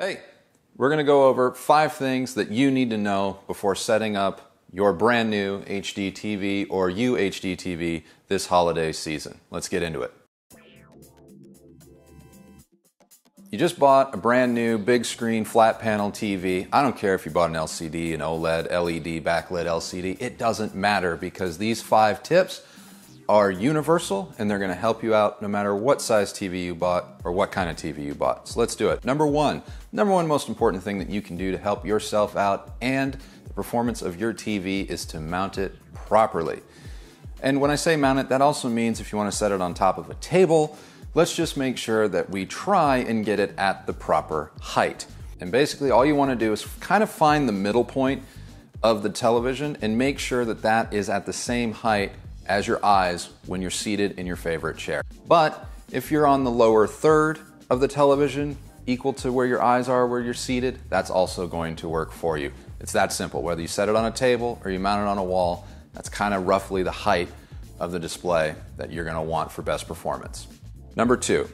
Hey, we're going to go over five things that you need to know before setting up your brand new HD TV or UHD TV this holiday season. Let's get into it. You just bought a brand new big screen flat panel TV. I don't care if you bought an LCD, an OLED, LED, backlit LCD. It doesn't matter because these five tips are universal and they're to help you out no matter what size TV you bought or what kind of TV you bought. So let's do it. Number one, number one most important thing that you can do to help yourself out and the performance of your TV is to mount it properly. And when I say mount it, that also means if you want to set it on top of a table, let's just make sure that we try and get it at the proper height. And basically, all you want to do is kind of find the middle point of the television and make sure that that is at the same height as your eyes when you're seated in your favorite chair. But if you're on the lower third of the television, equal to where your eyes are where you're seated, that's also going to work for you. It's that simple. Whether you set it on a table or you mount it on a wall, that's kind of roughly the height of the display that you're going to want for best performance. Number two,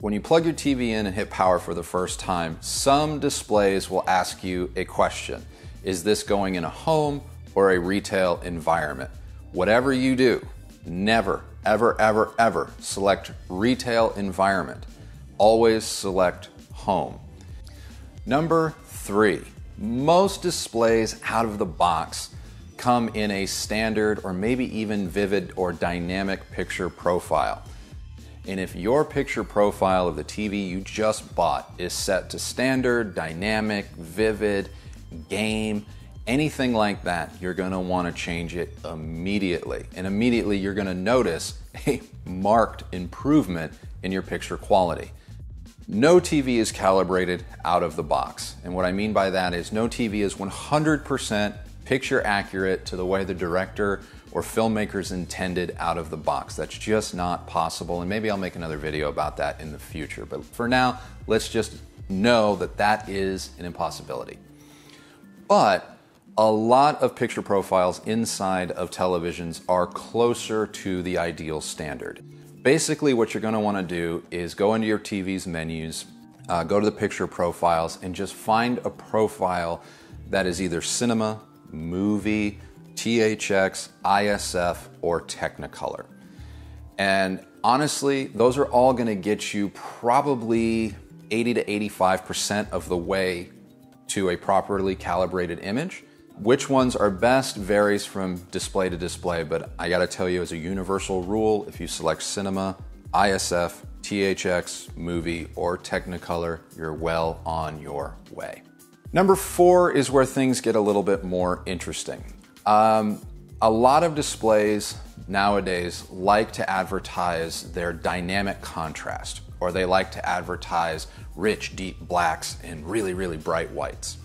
when you plug your TV in and hit power for the first time, some displays will ask you a question Is this going in a home or a retail environment? Whatever you do, never, ever, ever, ever select retail environment. Always select home. Number three, most displays out of the box come in a standard or maybe even vivid or dynamic picture profile. And if your picture profile of the TV you just bought is set to standard, dynamic, vivid, game, anything like that, you're gonna wanna change it immediately. And immediately you're gonna notice a marked improvement in your picture quality. No TV is calibrated out of the box. And what I mean by that is no TV is 100% picture accurate to the way the director or filmmakers intended out of the box. That's just not possible. And maybe I'll make another video about that in the future. But for now, let's just know that that is an impossibility. But a lot of picture profiles inside of televisions are closer to the ideal standard. Basically, what you're going to want to do is go into your TV's menus, uh, go to the picture profiles, and just find a profile that is either cinema, movie, THX, ISF, or Technicolor. And honestly, those are all going to get you probably 80 to 85% of the way to a properly calibrated image. Which ones are best varies from display to display, but I gotta tell you, as a universal rule, if you select cinema, ISF, THX, movie, or Technicolor, you're well on your way. Number four is where things get a little bit more interesting. Um, a lot of displays nowadays like to advertise their dynamic contrast, or they like to advertise rich, deep blacks and really, really bright whites.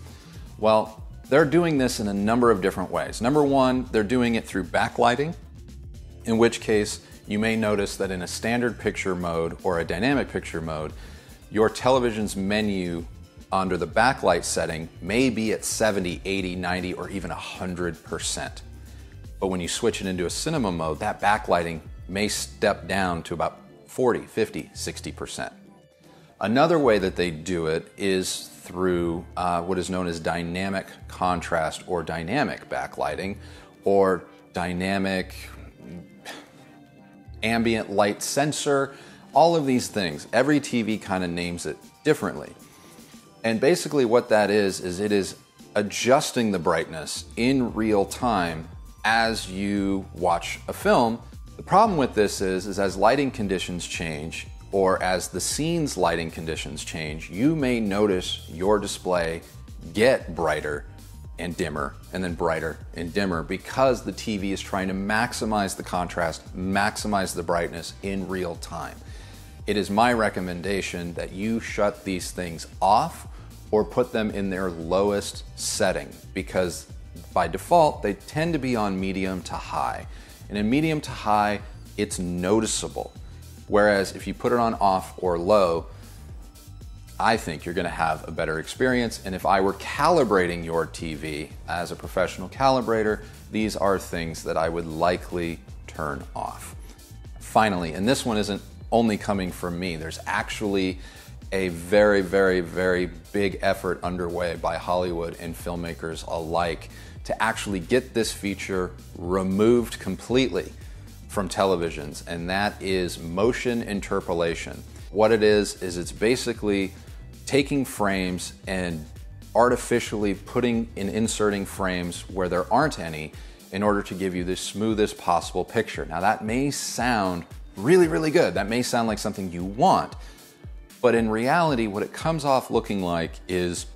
Well, they're doing this in a number of different ways. Number one, they're doing it through backlighting, in which case you may notice that in a standard picture mode or a dynamic picture mode, your television's menu under the backlight setting may be at 70, 80, 90, or even 100%. But when you switch it into a cinema mode, that backlighting may step down to about 40, 50, 60%. Another way that they do it is through uh, what is known as dynamic contrast or dynamic backlighting or dynamic ambient light sensor, all of these things. Every TV kind of names it differently. And basically, what that is, is it is adjusting the brightness in real time as you watch a film. The problem with this is, is as lighting conditions change, or as the scene's lighting conditions change, you may notice your display get brighter and dimmer, and then brighter and dimmer because the TV is trying to maximize the contrast, maximize the brightness in real time. It is my recommendation that you shut these things off or put them in their lowest setting because by default they tend to be on medium to high. And in medium to high, it's noticeable. Whereas if you put it on off or low, I think you're going to have a better experience. And if I were calibrating your TV as a professional calibrator, these are things that I would likely turn off. Finally, and this one isn't only coming from me, there's actually a very, very, very big effort underway by Hollywood and filmmakers alike to actually get this feature removed completely from televisions, and that is motion interpolation. What it is, is it's basically taking frames and artificially putting and inserting frames where there aren't any in order to give you the smoothest possible picture. Now, that may sound really, really good. That may sound like something you want. But in reality, what it comes off looking like is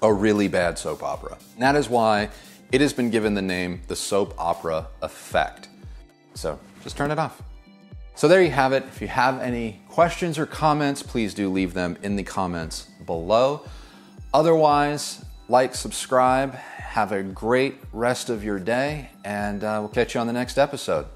a really bad soap opera. And that is why it has been given the name the soap opera effect. So just turn it off. So there you have it. If you have any questions or comments, please do leave them in the comments below. Otherwise, like, subscribe, have a great rest of your day, and uh, we'll catch you on the next episode.